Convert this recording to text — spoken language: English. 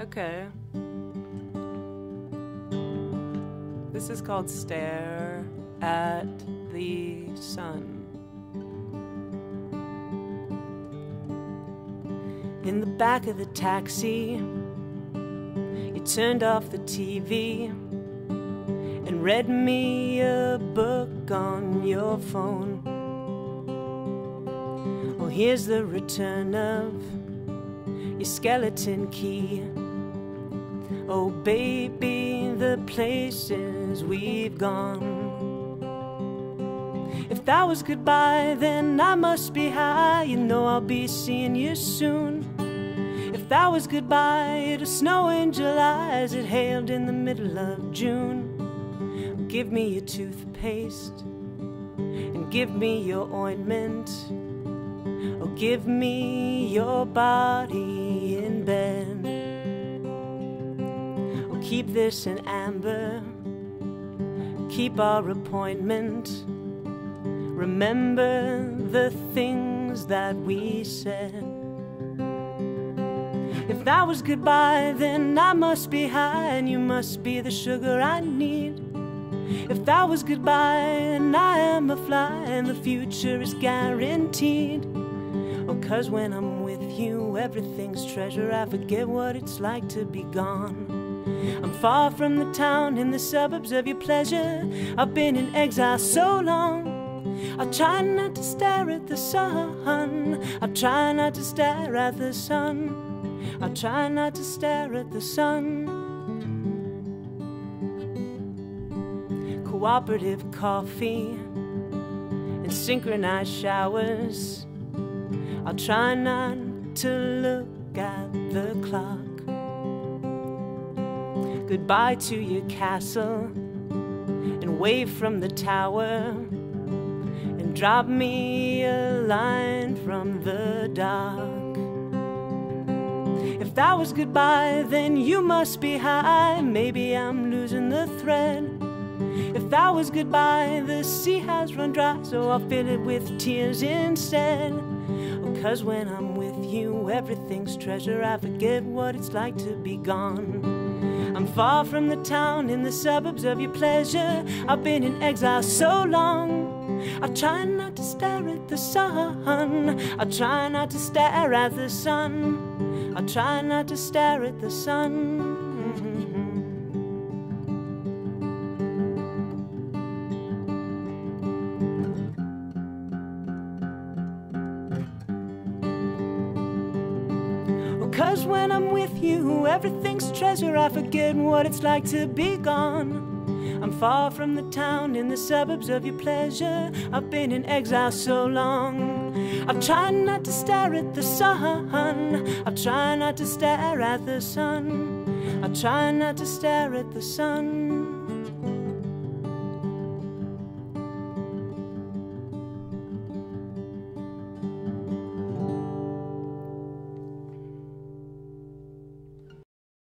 Okay. This is called Stare at the Sun. In the back of the taxi, you turned off the TV and read me a book on your phone. Well, here's the return of your skeleton key. Oh, baby, the places we've gone. If that was goodbye, then I must be high. You know I'll be seeing you soon. If that was goodbye, it'll snow in July as it hailed in the middle of June. Give me your toothpaste and give me your ointment. Oh, give me your body keep this in amber. Keep our appointment. Remember the things that we said. If that was goodbye, then I must be high, and you must be the sugar I need. If that was goodbye, and I am a fly, and the future is guaranteed. Oh, cause when I'm with you, everything's treasure. I forget what it's like to be gone. I'm far from the town in the suburbs of your pleasure. I've been in exile so long. I try not to stare at the sun. I try not to stare at the sun. I try not to stare at the sun. Cooperative coffee and synchronized showers. I'll try not to look Goodbye to your castle and wave from the tower and drop me a line from the dock. If that was goodbye, then you must be high. Maybe I'm losing the thread. If that was goodbye, the sea has run dry, so I'll fill it with tears instead. Oh, Cause when I'm with you, everything's treasure. I forget what it's like to be gone. Far from the town in the suburbs of your pleasure. I've been in exile so long. I try not to stare at the sun. I try not to stare at the sun. I try not to stare at the sun. Cause when I'm with you, everything's treasure. I forget what it's like to be gone. I'm far from the town in the suburbs of your pleasure. I've been in exile so long. I've tried not to stare at the sun. I've tried not to stare at the sun. I try not to stare at the sun.